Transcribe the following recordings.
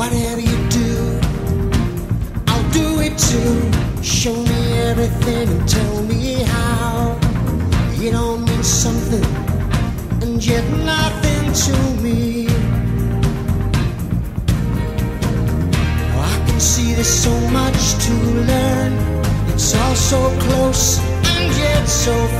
Whatever you do, I'll do it too. Show me everything and tell me how. It all means something and yet nothing to me. Oh, I can see there's so much to learn. It's all so close and yet so far.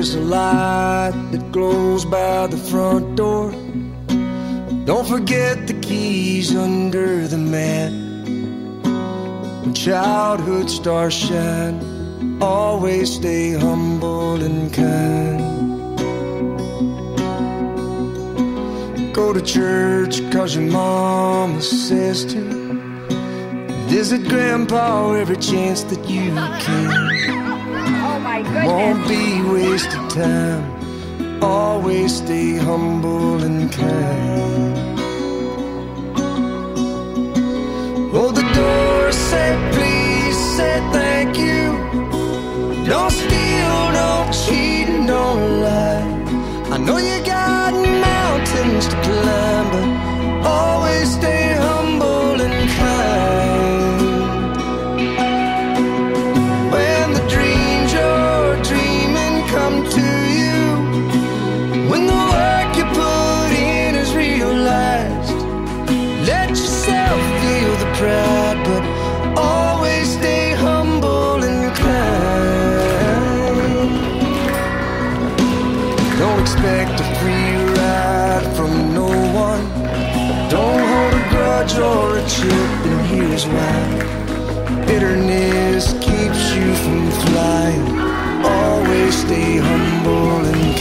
there's a light that glows by the front door. Don't forget the keys under the mat. When childhood stars shine, always stay humble and kind. Go to church cause your mama says to. Visit grandpa every chance that you can. My goodness. Won't be wasted time. Always stay humble and kind. Expect a free ride from no one. Don't hold a grudge or a chip, and here's why. Bitterness keeps you from flying. Stay humble and.